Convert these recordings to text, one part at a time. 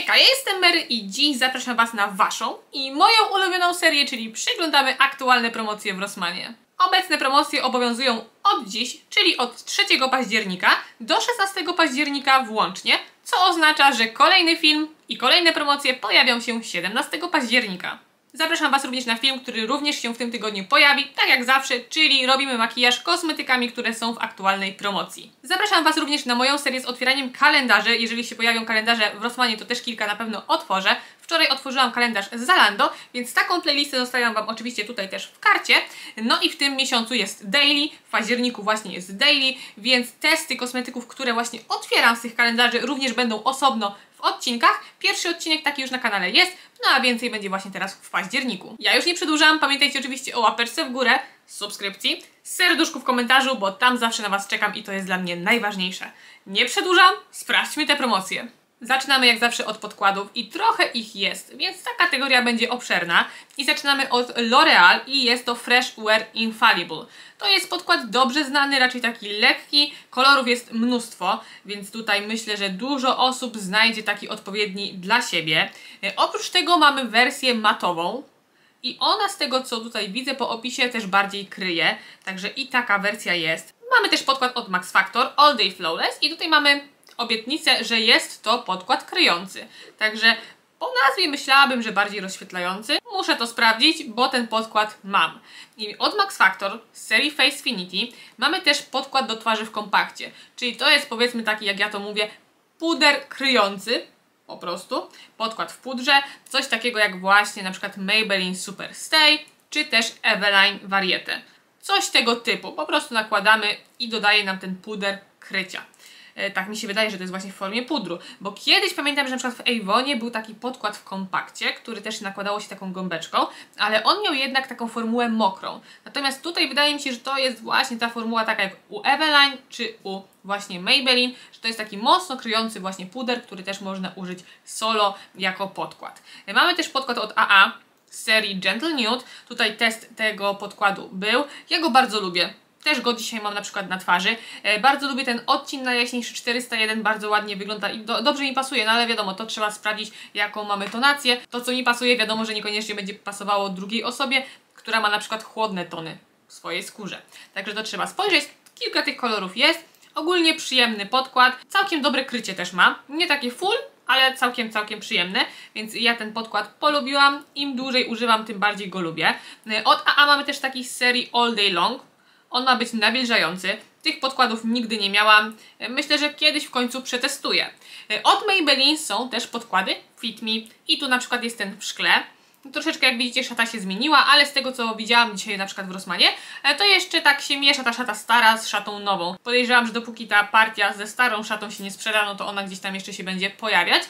Hejka, ja jestem Mary i dziś zapraszam Was na Waszą i moją ulubioną serię, czyli przyglądamy aktualne promocje w Rossmanie. Obecne promocje obowiązują od dziś, czyli od 3 października do 16 października włącznie, co oznacza, że kolejny film i kolejne promocje pojawią się 17 października. Zapraszam Was również na film, który również się w tym tygodniu pojawi, tak jak zawsze, czyli robimy makijaż kosmetykami, które są w aktualnej promocji. Zapraszam Was również na moją serię z otwieraniem kalendarzy. Jeżeli się pojawią kalendarze w Rossmanie, to też kilka na pewno otworzę. Wczoraj otworzyłam kalendarz z Zalando, więc taką playlistę zostawiam Wam oczywiście tutaj też w karcie. No i w tym miesiącu jest daily, w październiku właśnie jest daily, więc testy kosmetyków, które właśnie otwieram z tych kalendarzy również będą osobno w odcinkach. Pierwszy odcinek taki już na kanale jest, no a więcej będzie właśnie teraz w październiku. Ja już nie przedłużam, pamiętajcie oczywiście o łapeczce w górę, subskrypcji, serduszku w komentarzu, bo tam zawsze na Was czekam i to jest dla mnie najważniejsze. Nie przedłużam, sprawdźmy te promocje. Zaczynamy jak zawsze od podkładów i trochę ich jest, więc ta kategoria będzie obszerna. I zaczynamy od L'Oreal i jest to Fresh Wear Infallible. To jest podkład dobrze znany, raczej taki lekki, kolorów jest mnóstwo, więc tutaj myślę, że dużo osób znajdzie taki odpowiedni dla siebie. E, oprócz tego mamy wersję matową, i ona z tego co tutaj widzę po opisie też bardziej kryje, także i taka wersja jest. Mamy też podkład od Max Factor All Day Flawless i tutaj mamy obietnicę, że jest to podkład kryjący. Także po nazwie myślałabym, że bardziej rozświetlający. Muszę to sprawdzić, bo ten podkład mam. I od Max Factor z serii Facefinity mamy też podkład do twarzy w kompakcie. Czyli to jest powiedzmy taki, jak ja to mówię, puder kryjący, po prostu, podkład w pudrze, coś takiego jak właśnie na przykład Maybelline Super Stay, czy też Eveline Variete. Coś tego typu, po prostu nakładamy i dodaje nam ten puder krycia. E, tak mi się wydaje, że to jest właśnie w formie pudru. Bo kiedyś pamiętam, że na przykład w Avonie był taki podkład w kompakcie, który też nakładało się taką gąbeczką, ale on miał jednak taką formułę mokrą. Natomiast tutaj wydaje mi się, że to jest właśnie ta formuła taka jak u Eveline czy u właśnie Maybelline, że to jest taki mocno kryjący właśnie puder, który też można użyć solo jako podkład. E, mamy też podkład od AA z serii Gentle Nude. Tutaj test tego podkładu był. Ja go bardzo lubię. Też go dzisiaj mam na przykład na twarzy. E, bardzo lubię ten odcień najjaśniejszy 401, bardzo ładnie wygląda i do, dobrze mi pasuje, no ale wiadomo, to trzeba sprawdzić jaką mamy tonację. To co mi pasuje, wiadomo, że niekoniecznie będzie pasowało drugiej osobie, która ma na przykład chłodne tony w swojej skórze. Także to trzeba spojrzeć. Kilka tych kolorów jest. Ogólnie przyjemny podkład. Całkiem dobre krycie też ma. Nie takie full, ale całkiem, całkiem przyjemne, więc ja ten podkład polubiłam. Im dłużej używam, tym bardziej go lubię. E, od AA mamy też taki serii All Day Long. On ma być nawilżający. Tych podkładów nigdy nie miałam. Myślę, że kiedyś w końcu przetestuję. Od Maybelline są też podkłady Fit Me i tu na przykład jest ten w szkle. Troszeczkę jak widzicie szata się zmieniła, ale z tego co widziałam dzisiaj na przykład w Rossmanie, to jeszcze tak się miesza ta szata stara z szatą nową. Podejrzewam, że dopóki ta partia ze starą szatą się nie sprzeda, no to ona gdzieś tam jeszcze się będzie pojawiać.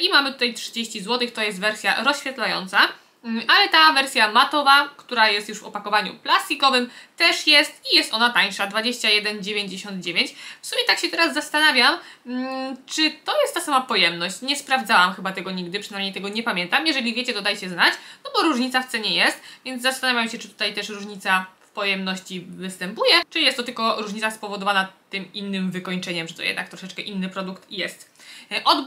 I mamy tutaj 30 zł, to jest wersja rozświetlająca. Mm, ale ta wersja matowa, która jest już w opakowaniu plastikowym, też jest i jest ona tańsza, 21,99. W sumie tak się teraz zastanawiam, mm, czy to jest ta sama pojemność. Nie sprawdzałam chyba tego nigdy, przynajmniej tego nie pamiętam. Jeżeli wiecie, to dajcie znać, no bo różnica w cenie jest, więc zastanawiam się, czy tutaj też różnica w pojemności występuje, czy jest to tylko różnica spowodowana tym innym wykończeniem, że to jednak troszeczkę inny produkt jest. Od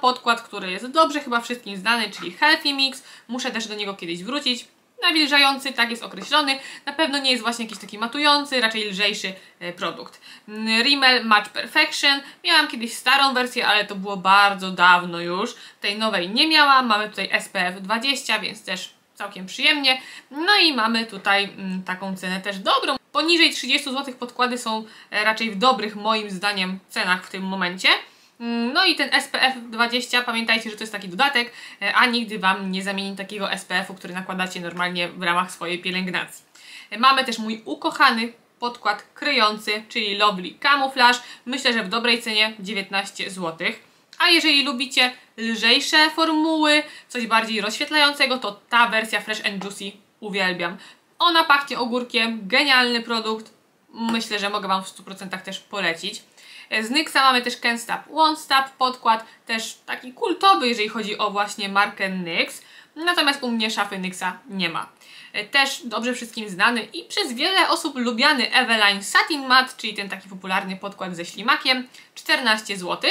podkład, który jest dobrze chyba wszystkim znany, czyli Healthy Mix. Muszę też do niego kiedyś wrócić. Nawilżający, tak jest określony. Na pewno nie jest właśnie jakiś taki matujący, raczej lżejszy e, produkt. Mm, Rimmel Match Perfection. Miałam kiedyś starą wersję, ale to było bardzo dawno już. Tej nowej nie miałam. Mamy tutaj SPF 20, więc też całkiem przyjemnie. No i mamy tutaj mm, taką cenę też dobrą. Poniżej 30 zł podkłady są e, raczej w dobrych moim zdaniem cenach w tym momencie. Mm, no i ten SPF 20, pamiętajcie, że to jest taki dodatek, e, a nigdy Wam nie zamieni takiego SPF-u, który nakładacie normalnie w ramach swojej pielęgnacji. E, mamy też mój ukochany podkład kryjący, czyli Lovely Camouflage. Myślę, że w dobrej cenie 19 zł. A jeżeli lubicie lżejsze formuły, coś bardziej rozświetlającego, to ta wersja Fresh and Juicy uwielbiam. Ona pachnie ogórkiem, genialny produkt. Myślę, że mogę Wam w 100% też polecić. E, Z NYXa mamy też Won't Stop, podkład też taki kultowy, jeżeli chodzi o właśnie markę NYX. Natomiast u mnie szafy NYXa nie ma. E, Też dobrze wszystkim znany i przez wiele osób lubiany Eveline Satin Matte, czyli ten taki popularny podkład ze ślimakiem, 14 zł,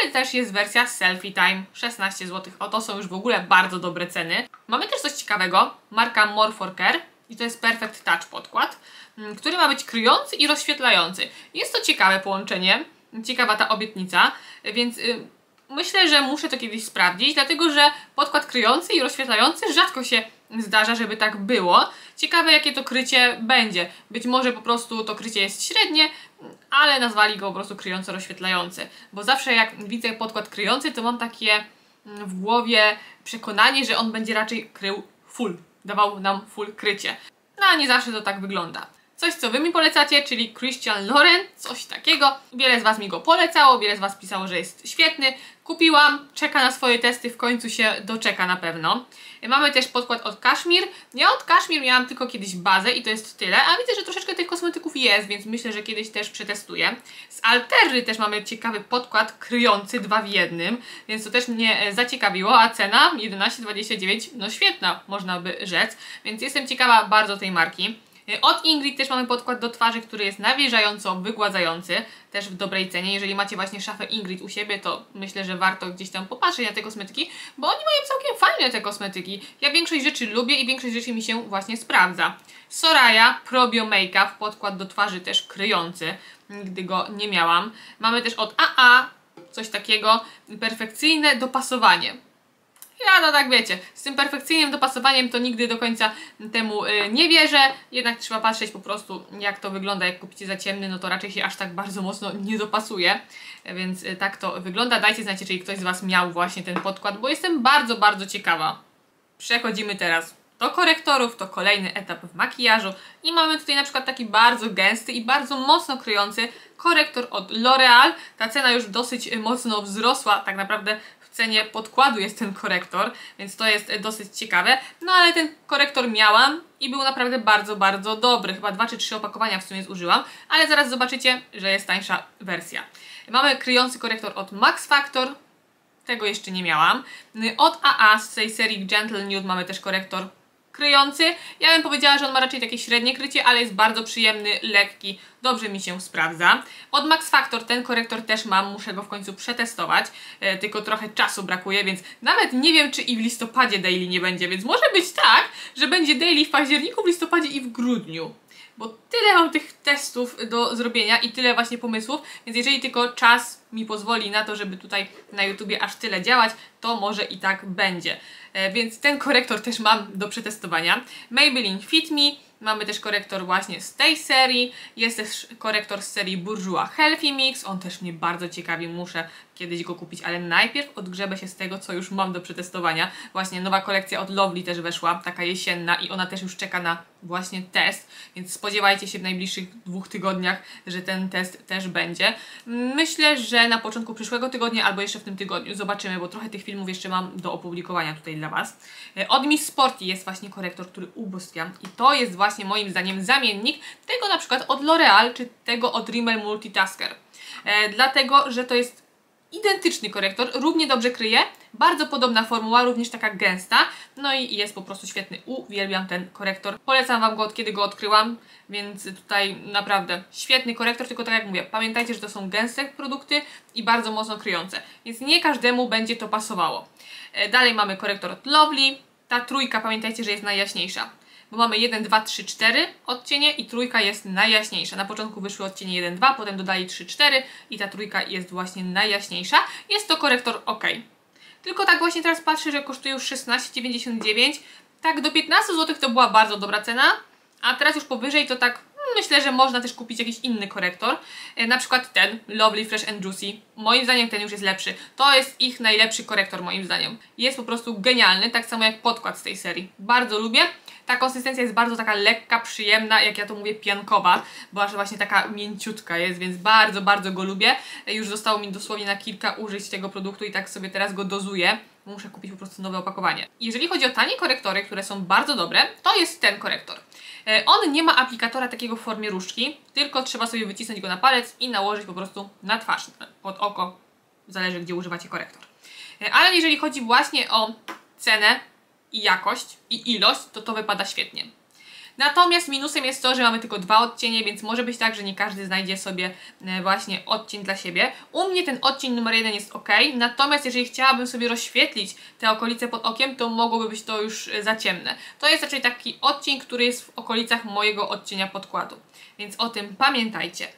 ale też jest wersja Selfie Time, 16 zł. O to są już w ogóle bardzo dobre ceny. Mamy też coś ciekawego, marka More for Care i to jest Perfect Touch podkład, mm, który ma być kryjący i rozświetlający. Jest to ciekawe połączenie, ciekawa ta obietnica, więc y, myślę, że muszę to kiedyś sprawdzić, dlatego że podkład kryjący i rozświetlający rzadko się zdarza, żeby tak było. Ciekawe, jakie to krycie będzie. Być może po prostu to krycie jest średnie, ale nazwali go po prostu kryjąco-rozświetlający. Bo zawsze jak widzę podkład kryjący, to mam takie mm, w głowie przekonanie, że on będzie raczej krył full, dawał nam full krycie. No a nie zawsze to tak wygląda. Coś, co Wy mi polecacie, czyli Christian Loren, coś takiego. Wiele z Was mi go polecało, wiele z Was pisało, że jest świetny. Kupiłam, czeka na swoje testy, w końcu się doczeka na pewno. Mamy też podkład od Kashmir. Ja od Kashmir miałam tylko kiedyś bazę i to jest tyle, a widzę, że troszeczkę tych kosmetyków jest, więc myślę, że kiedyś też przetestuję. Z Alterry też mamy ciekawy podkład kryjący dwa w jednym, więc to też mnie e, zaciekawiło, a cena 11,29, no świetna, można by rzec, więc jestem ciekawa bardzo tej marki. Od Ingrid też mamy podkład do twarzy, który jest nawilżająco wygładzający, też w dobrej cenie. Jeżeli macie właśnie szafę Ingrid u siebie, to myślę, że warto gdzieś tam popatrzeć na te kosmetyki, bo oni mają całkiem fajne te kosmetyki. Ja większość rzeczy lubię i większość rzeczy mi się właśnie sprawdza. Soraya Probio Makeup, podkład do twarzy też kryjący, nigdy go nie miałam. Mamy też od AA coś takiego, perfekcyjne dopasowanie. Ja no tak wiecie, z tym perfekcyjnym dopasowaniem to nigdy do końca temu y, nie wierzę, jednak trzeba patrzeć po prostu jak to wygląda, jak kupicie za ciemny, no to raczej się aż tak bardzo mocno nie dopasuje, więc y, tak to wygląda. Dajcie znać, jeżeli ktoś z Was miał właśnie ten podkład, bo jestem bardzo, bardzo ciekawa. Przechodzimy teraz do korektorów, to kolejny etap w makijażu i mamy tutaj na przykład taki bardzo gęsty i bardzo mocno kryjący korektor od L'Oreal. Ta cena już dosyć mocno wzrosła, tak naprawdę cenie podkładu jest ten korektor, więc to jest dosyć ciekawe. No ale ten korektor miałam i był naprawdę bardzo, bardzo dobry. Chyba dwa czy trzy opakowania w sumie zużyłam, ale zaraz zobaczycie, że jest tańsza wersja. Mamy kryjący korektor od Max Factor, tego jeszcze nie miałam. Od AA z tej serii Gentle Nude mamy też korektor kryjący. Ja bym powiedziała, że on ma raczej takie średnie krycie, ale jest bardzo przyjemny, lekki, dobrze mi się sprawdza. Od Max Factor ten korektor też mam, muszę go w końcu przetestować, e, tylko trochę czasu brakuje, więc nawet nie wiem, czy i w listopadzie daily nie będzie, więc może być tak, że będzie daily w październiku, w listopadzie i w grudniu bo tyle mam tych testów do zrobienia i tyle właśnie pomysłów, więc jeżeli tylko czas mi pozwoli na to, żeby tutaj na YouTubie aż tyle działać, to może i tak będzie. E, więc ten korektor też mam do przetestowania. Maybelline Fit Me, Mamy też korektor właśnie z tej serii. Jest też korektor z serii Bourjois Healthy Mix. On też mnie bardzo ciekawi, muszę kiedyś go kupić, ale najpierw odgrzebę się z tego, co już mam do przetestowania. Właśnie nowa kolekcja od Lovely też weszła, taka jesienna i ona też już czeka na właśnie test, więc spodziewajcie się w najbliższych dwóch tygodniach, że ten test też będzie. Myślę, że na początku przyszłego tygodnia albo jeszcze w tym tygodniu zobaczymy, bo trochę tych filmów jeszcze mam do opublikowania tutaj dla Was. Od Miss Sporty jest właśnie korektor, który ubóstwiam i to jest właśnie moim zdaniem zamiennik tego na przykład od L'Oreal czy tego od Rimmel Multitasker. E, dlatego, że to jest identyczny korektor, równie dobrze kryje, bardzo podobna formuła, również taka gęsta, no i jest po prostu świetny, uwielbiam ten korektor, polecam Wam go od kiedy go odkryłam, więc tutaj naprawdę świetny korektor, tylko tak jak mówię, pamiętajcie, że to są gęste produkty i bardzo mocno kryjące, więc nie każdemu będzie to pasowało. E, dalej mamy korektor od Lovely, ta trójka pamiętajcie, że jest najjaśniejsza bo mamy 1, 2, 3, 4 odcienie i trójka jest najjaśniejsza. Na początku wyszły odcienie 1, 2, potem dodali 3, 4 i ta trójka jest właśnie najjaśniejsza. Jest to korektor OK. Tylko tak właśnie teraz patrzę, że kosztuje już 16,99. Tak do 15 zł to była bardzo dobra cena, a teraz już powyżej to tak hmm, myślę, że można też kupić jakiś inny korektor. E, na przykład ten, Lovely Fresh and Juicy. Moim zdaniem ten już jest lepszy. To jest ich najlepszy korektor moim zdaniem. Jest po prostu genialny, tak samo jak podkład z tej serii. Bardzo lubię. Ta konsystencja jest bardzo taka lekka, przyjemna, jak ja to mówię, piankowa, bo aż właśnie taka mięciutka jest, więc bardzo, bardzo go lubię. Już zostało mi dosłownie na kilka użyć tego produktu i tak sobie teraz go dozuję. Muszę kupić po prostu nowe opakowanie. Jeżeli chodzi o tanie korektory, które są bardzo dobre, to jest ten korektor. E, on nie ma aplikatora takiego w formie różdżki, tylko trzeba sobie wycisnąć go na palec i nałożyć po prostu na twarz, pod oko, zależy gdzie używacie korektor. E, ale jeżeli chodzi właśnie o cenę i jakość i ilość, to to wypada świetnie. Natomiast minusem jest to, że mamy tylko dwa odcienie, więc może być tak, że nie każdy znajdzie sobie e, właśnie odcień dla siebie. U mnie ten odcień numer jeden jest ok, natomiast jeżeli chciałabym sobie rozświetlić te okolice pod okiem, to mogłoby być to już e, za ciemne. To jest raczej taki odcień, który jest w okolicach mojego odcienia podkładu, więc o tym pamiętajcie.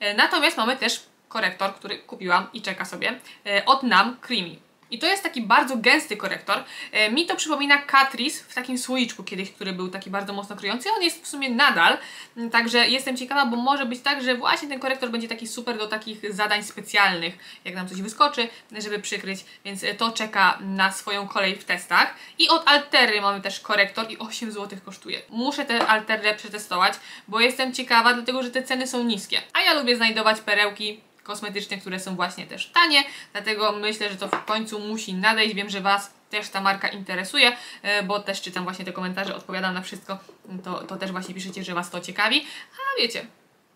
E, natomiast mamy też korektor, który kupiłam i czeka sobie od NAM Creamy. I to jest taki bardzo gęsty korektor. E, mi to przypomina Catrice w takim słoiczku kiedyś, który był taki bardzo mocno kryjący. On jest w sumie nadal, mm, także jestem ciekawa, bo może być tak, że właśnie ten korektor będzie taki super do takich zadań specjalnych, jak nam coś wyskoczy, żeby przykryć, więc e, to czeka na swoją kolej w testach. I od Altery mamy też korektor i 8 zł kosztuje. Muszę te Altery przetestować, bo jestem ciekawa, dlatego że te ceny są niskie. A ja lubię znajdować perełki kosmetyczne, które są właśnie też tanie, dlatego myślę, że to w końcu musi nadejść. Wiem, że Was też ta marka interesuje, e, bo też czytam właśnie te komentarze, odpowiadam na wszystko, to, to też właśnie piszecie, że Was to ciekawi, a wiecie,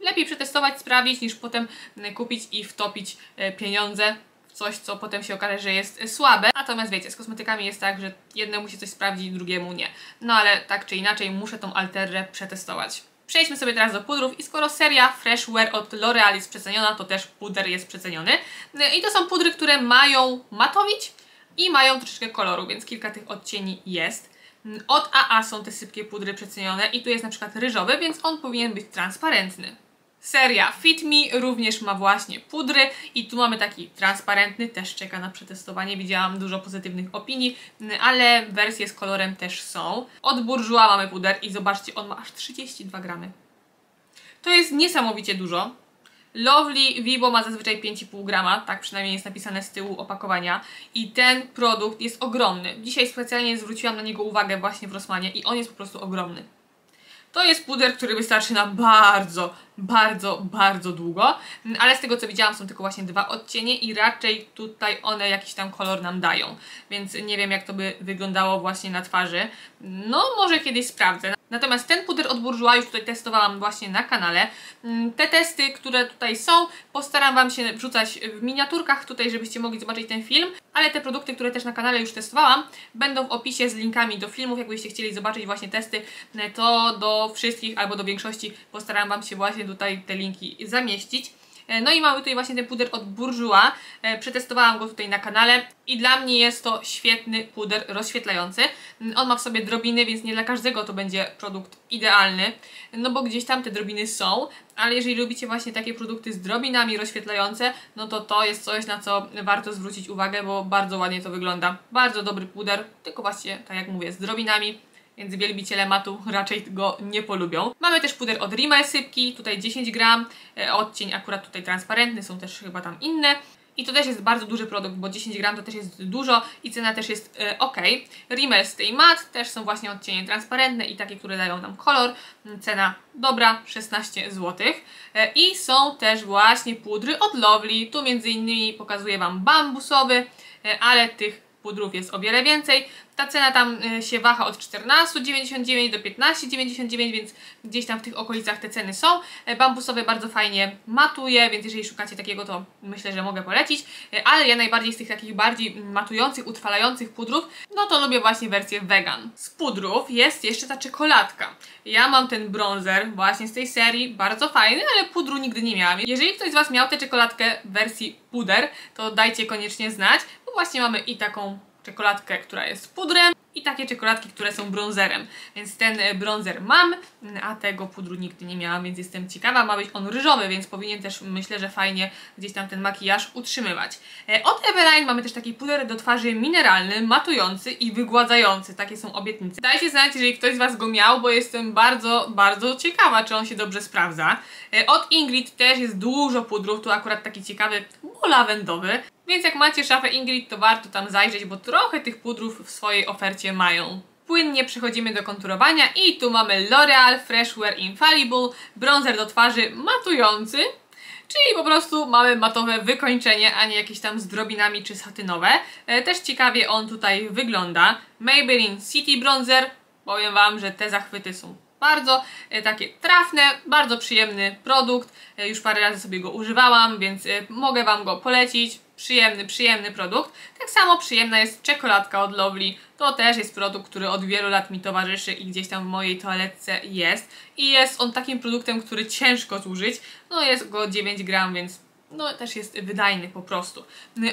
lepiej przetestować, sprawdzić, niż potem kupić i wtopić e, pieniądze w coś, co potem się okaże, że jest słabe. Natomiast wiecie, z kosmetykami jest tak, że jednemu się coś sprawdzi, drugiemu nie. No ale tak czy inaczej muszę tą alterę przetestować. Przejdźmy sobie teraz do pudrów i skoro seria Fresh Wear od L'Oreal jest przeceniona, to też puder jest przeceniony. I to są pudry, które mają matowić i mają troszeczkę koloru, więc kilka tych odcieni jest. Od AA są te sypkie pudry przecenione i tu jest na przykład ryżowy, więc on powinien być transparentny. Seria Fit Me również ma właśnie pudry i tu mamy taki transparentny, też czeka na przetestowanie, widziałam dużo pozytywnych opinii, ale wersje z kolorem też są. Od Bourjois mamy puder i zobaczcie, on ma aż 32 gramy. To jest niesamowicie dużo. Lovely Vivo ma zazwyczaj 5,5 grama, tak przynajmniej jest napisane z tyłu opakowania i ten produkt jest ogromny. Dzisiaj specjalnie zwróciłam na niego uwagę właśnie w Rossmanie i on jest po prostu ogromny. To jest puder, który wystarczy na bardzo, bardzo, bardzo długo, ale z tego co widziałam są tylko właśnie dwa odcienie i raczej tutaj one jakiś tam kolor nam dają, więc nie wiem jak to by wyglądało właśnie na twarzy. No może kiedyś sprawdzę. Natomiast ten puder od Bourjois już tutaj testowałam właśnie na kanale. Te testy, które tutaj są, postaram Wam się wrzucać w miniaturkach tutaj, żebyście mogli zobaczyć ten film, ale te produkty, które też na kanale już testowałam, będą w opisie z linkami do filmów, jakbyście chcieli zobaczyć właśnie testy, to do wszystkich albo do większości postaram Wam się właśnie tutaj te linki zamieścić. E, no i mamy tutaj właśnie ten puder od Bourjois. E, przetestowałam go tutaj na kanale i dla mnie jest to świetny puder rozświetlający. Mm, on ma w sobie drobiny, więc nie dla każdego to będzie produkt idealny, no bo gdzieś tam te drobiny są, ale jeżeli lubicie właśnie takie produkty z drobinami rozświetlające, no to to jest coś, na co warto zwrócić uwagę, bo bardzo ładnie to wygląda. Bardzo dobry puder, tylko właśnie, tak jak mówię, z drobinami więc wielbiciele matu raczej go nie polubią. Mamy też puder od Rimmel sypki, tutaj 10 gram, e, odcień akurat tutaj transparentny, są też chyba tam inne. I to też jest bardzo duży produkt, bo 10 gram to też jest dużo i cena też jest e, ok. Rimmel Stay Matte też są właśnie odcienie transparentne i takie, które dają nam kolor. Cena dobra, 16 zł. E, I są też właśnie pudry od Lovely. Tu między innymi pokazuję Wam bambusowy, ale tych pudrów jest o wiele więcej. Ta cena tam y, się waha od 14,99 do 15,99, więc gdzieś tam w tych okolicach te ceny są. E, bambusowy bardzo fajnie matuje, więc jeżeli szukacie takiego, to myślę, że mogę polecić. E, ale ja najbardziej z tych takich bardziej matujących, utrwalających pudrów, no to lubię właśnie wersję vegan. Z pudrów jest jeszcze ta czekoladka. Ja mam ten bronzer właśnie z tej serii, bardzo fajny, ale pudru nigdy nie miałam. Jeżeli ktoś z Was miał tę czekoladkę w wersji puder, to dajcie koniecznie znać, bo właśnie mamy i taką czekoladkę, która jest pudrem i takie czekoladki, które są bronzerem. Więc ten e, bronzer mam, a tego pudru nigdy nie miałam, więc jestem ciekawa. Ma być on ryżowy, więc powinien też, myślę, że fajnie gdzieś tam ten makijaż utrzymywać. E, od Eveline mamy też taki puder do twarzy mineralny, matujący i wygładzający. Takie są obietnice. Dajcie znać, jeżeli ktoś z Was go miał, bo jestem bardzo, bardzo ciekawa, czy on się dobrze sprawdza. E, od Ingrid też jest dużo pudrów, tu akurat taki ciekawy, bo lawendowy. Więc jak macie szafę Ingrid, to warto tam zajrzeć, bo trochę tych pudrów w swojej ofercie mają. płynnie przechodzimy do konturowania i tu mamy L'Oreal Fresh Wear Infallible bronzer do twarzy matujący, czyli po prostu mamy matowe wykończenie, a nie jakieś tam z drobinami czy satynowe. E, też ciekawie on tutaj wygląda. Maybelline City Bronzer, powiem Wam, że te zachwyty są bardzo e, takie trafne, bardzo przyjemny produkt. E, już parę razy sobie go używałam, więc mogę Wam go polecić. Przyjemny, przyjemny produkt. Tak samo przyjemna jest czekoladka od Lovely. To też jest produkt, który od wielu lat mi towarzyszy i gdzieś tam w mojej toaletce jest. I jest on takim produktem, który ciężko zużyć. No jest go 9 gram, więc no też jest wydajny po prostu.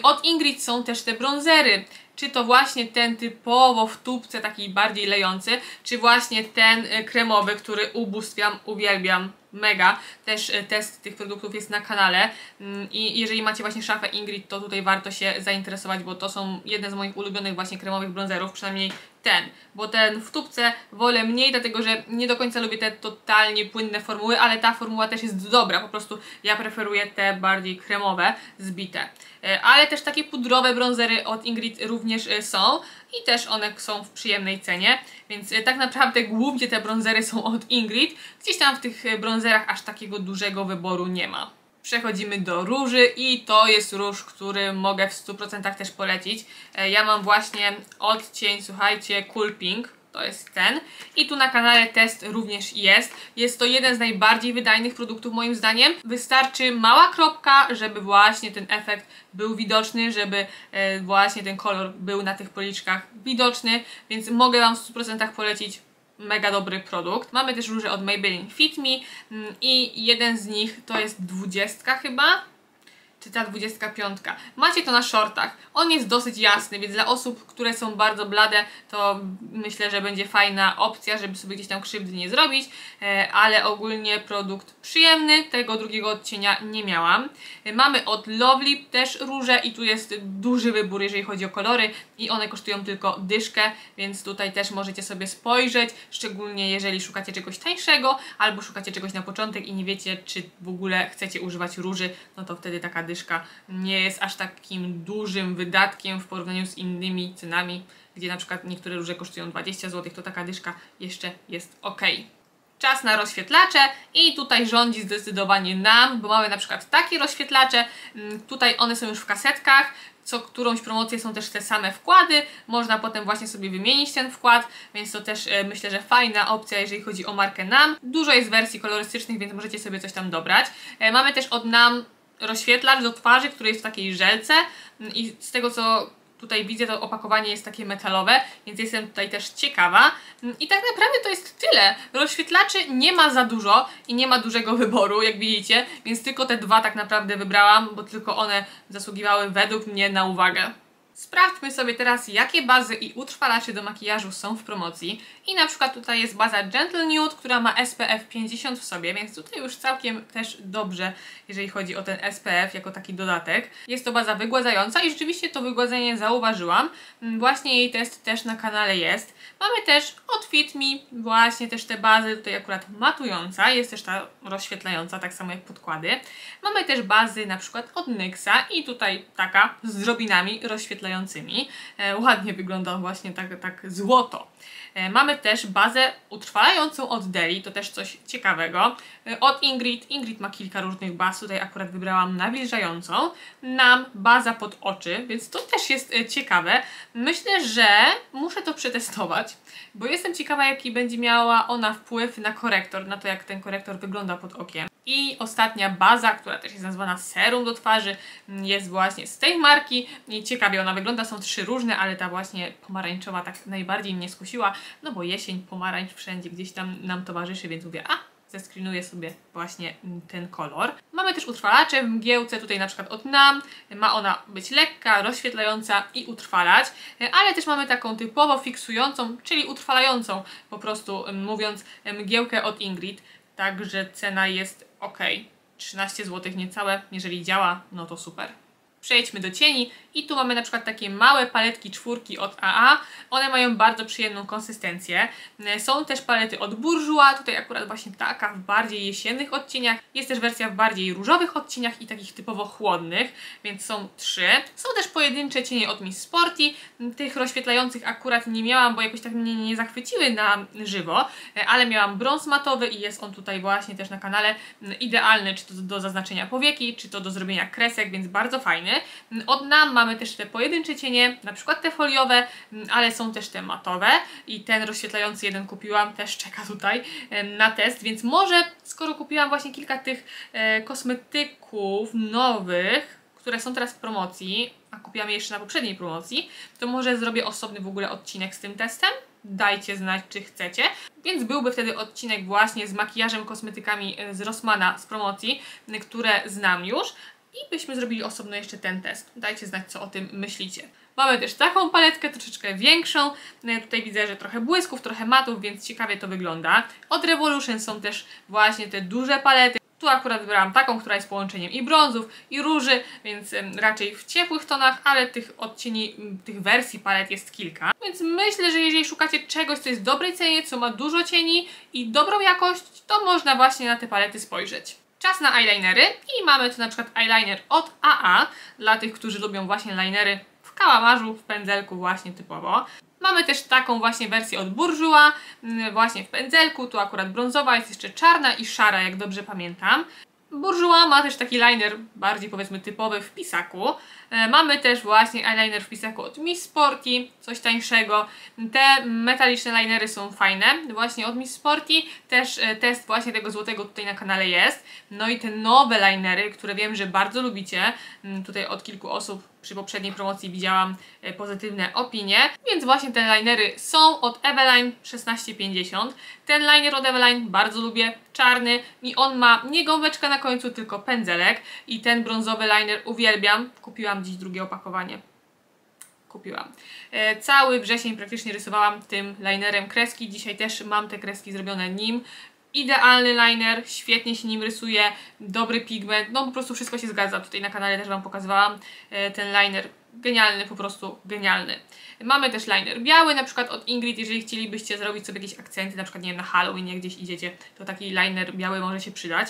Od Ingrid są też te bronzery. Czy to właśnie ten typowo w tubce taki bardziej lejący, czy właśnie ten e, kremowy, który ubóstwiam, uwielbiam, mega. Też e, test tych produktów jest na kanale Mm, i jeżeli macie właśnie szafę Ingrid, to tutaj warto się zainteresować, bo to są jedne z moich ulubionych właśnie kremowych bronzerów, przynajmniej ten, bo ten w tubce wolę mniej, dlatego że nie do końca lubię te totalnie płynne formuły, ale ta formuła też jest dobra, po prostu ja preferuję te bardziej kremowe, zbite. E, Ale też takie pudrowe bronzery od Ingrid również e, są i też one są w przyjemnej cenie, więc e, tak naprawdę głównie te bronzery są od Ingrid. Gdzieś tam w tych bronzerach aż takiego dużego wyboru nie ma. Przechodzimy do róży i to jest róż, który mogę w 100% też polecić. Ja mam właśnie odcień, słuchajcie, Cool Pink. To jest ten. I tu na kanale test również jest. Jest to jeden z najbardziej wydajnych produktów moim zdaniem. Wystarczy mała kropka, żeby właśnie ten efekt był widoczny, żeby e, właśnie ten kolor był na tych policzkach widoczny, więc mogę Wam w 100% polecić mega dobry produkt. Mamy też róże od Maybelline Fit Me mm, i jeden z nich to jest 20 chyba, czy ta 25. Macie to na shortach. On jest dosyć jasny, więc dla osób, które są bardzo blade, to myślę, że będzie fajna opcja, żeby sobie gdzieś tam krzywdy nie zrobić, e, ale ogólnie produkt przyjemny, tego drugiego odcienia nie miałam. E, Mamy od Lovely też róże i tu jest duży wybór, jeżeli chodzi o kolory i one kosztują tylko dyszkę, więc tutaj też możecie sobie spojrzeć, szczególnie jeżeli szukacie czegoś tańszego albo szukacie czegoś na początek i nie wiecie, czy w ogóle chcecie używać róży, no to wtedy taka dyszka nie jest aż takim dużym wydatkiem w porównaniu z innymi cenami, gdzie na przykład niektóre róże kosztują 20 zł, to taka dyszka jeszcze jest ok. Czas na rozświetlacze i tutaj rządzi zdecydowanie nam, bo mamy na przykład takie rozświetlacze, mm, tutaj one są już w kasetkach, co którąś promocję są też te same wkłady, można potem właśnie sobie wymienić ten wkład, więc to też e, myślę, że fajna opcja, jeżeli chodzi o markę NAM. Dużo jest wersji kolorystycznych, więc możecie sobie coś tam dobrać. E, Mamy też od NAM rozświetlacz do twarzy, który jest w takiej żelce i z tego co tutaj widzę, to opakowanie jest takie metalowe, więc jestem tutaj też ciekawa. I tak naprawdę to jest tyle. Rozświetlaczy nie ma za dużo i nie ma dużego wyboru, jak widzicie, więc tylko te dwa tak naprawdę wybrałam, bo tylko one zasługiwały według mnie na uwagę. Sprawdźmy sobie teraz, jakie bazy i utrwalacze do makijażu są w promocji. I na przykład tutaj jest baza Gentle Nude, która ma SPF 50 w sobie, więc tutaj już całkiem też dobrze, jeżeli chodzi o ten SPF jako taki dodatek. Jest to baza wygładzająca i rzeczywiście to wygładzenie zauważyłam. Mm, Właśnie jej test też na kanale jest. Mamy też od Fit Me właśnie też te bazy, tutaj akurat matująca, jest też ta rozświetlająca, tak samo jak podkłady. Mamy też bazy na przykład od NYXa i tutaj taka z drobinami rozświetlającymi. E, ładnie wygląda właśnie tak, tak złoto. E, Mamy też bazę utrwalającą od Deli, to też coś ciekawego. E, Od Ingrid, Ingrid ma kilka różnych baz, tutaj akurat wybrałam nawilżającą. Nam baza pod oczy, więc to też jest e, ciekawe. Myślę, że muszę to przetestować, bo jestem ciekawa jaki będzie miała ona wpływ na korektor, na to jak ten korektor wygląda pod okiem. I ostatnia baza, która też jest nazwana serum do twarzy, jest właśnie z tej marki. I ciekawie ona wygląda, są trzy różne, ale ta właśnie pomarańczowa tak najbardziej mnie skusiła, no bo jesień, pomarańcz wszędzie gdzieś tam nam towarzyszy, więc mówię, a zeskrinuję sobie właśnie ten kolor. Mamy też utrwalacze w mgiełce, tutaj na przykład od NAM. Ma ona być lekka, rozświetlająca i utrwalać, ale też mamy taką typowo fiksującą, czyli utrwalającą, po prostu mówiąc, mgiełkę od Ingrid. Także cena jest ok. 13 zł niecałe, jeżeli działa, no to super. Przejdźmy do cieni I tu mamy na przykład takie małe paletki czwórki od AA. One mają bardzo przyjemną konsystencję. E, są też palety od Bourjois, tutaj akurat właśnie taka w bardziej jesiennych odcieniach. Jest też wersja w bardziej różowych odcieniach i takich typowo chłodnych, więc są trzy. Są też pojedyncze cienie od Miss Sporty. Tych rozświetlających akurat nie miałam, bo jakoś tak mnie nie zachwyciły na żywo, e, ale miałam brąz matowy i jest on tutaj właśnie też na kanale idealny, czy to do zaznaczenia powieki, czy to do zrobienia kresek, więc bardzo fajny. Od NAM mamy też te pojedyncze cienie, na przykład te foliowe, ale są też te matowe i ten rozświetlający jeden kupiłam, też czeka tutaj na test, więc może skoro kupiłam właśnie kilka tych e, kosmetyków nowych, które są teraz w promocji, a kupiłam je jeszcze na poprzedniej promocji, to może zrobię osobny w ogóle odcinek z tym testem. Dajcie znać, czy chcecie. Więc byłby wtedy odcinek właśnie z makijażem, kosmetykami e, z Rossmana z promocji, które znam już. I byśmy zrobili osobno jeszcze ten test. Dajcie znać, co o tym myślicie. Mamy też taką paletkę, troszeczkę większą. No tutaj widzę, że trochę błysków, trochę matów, więc ciekawie to wygląda. Od Revolution są też właśnie te duże palety. Tu akurat wybrałam taką, która jest połączeniem i brązów, i róży, więc raczej w ciepłych tonach, ale tych odcieni, tych wersji palet jest kilka. Więc myślę, że jeżeli szukacie czegoś, co jest w dobrej cenie, co ma dużo cieni i dobrą jakość, to można właśnie na te palety spojrzeć. Czas na eyelinery i mamy tu na przykład eyeliner od AA, dla tych, którzy lubią właśnie linery w kałamarzu, w pędzelku właśnie typowo. Mamy też taką właśnie wersję od Bourjois, mm, właśnie w pędzelku, tu akurat brązowa, jest jeszcze czarna i szara, jak dobrze pamiętam. Bourjois ma też taki liner bardziej powiedzmy typowy w pisaku. E, mamy też właśnie eyeliner w pisaku od Miss Sporty, coś tańszego. Te metaliczne linery są fajne, właśnie od Miss Sporty. Też e, test właśnie tego złotego tutaj na kanale jest. No i te nowe linery, które wiem, że bardzo lubicie. Tutaj od kilku osób przy poprzedniej promocji widziałam e, pozytywne opinie, więc właśnie te linery są od Eveline 1650. Ten liner od Eveline bardzo lubię, czarny i on ma nie gąbeczkę na końcu, tylko pędzelek i ten brązowy liner uwielbiam. Kupiłam dziś drugie opakowanie kupiłam. E, cały wrzesień praktycznie rysowałam tym linerem kreski. Dzisiaj też mam te kreski zrobione nim. Idealny liner, świetnie się nim rysuje, dobry pigment, no po prostu wszystko się zgadza. Tutaj na kanale też Wam pokazywałam e, ten liner. Genialny, po prostu genialny. Mamy też liner biały, na przykład od Ingrid, jeżeli chcielibyście zrobić sobie jakieś akcenty, na przykład nie wiem, na Halloween, jak gdzieś idziecie, to taki liner biały może się przydać.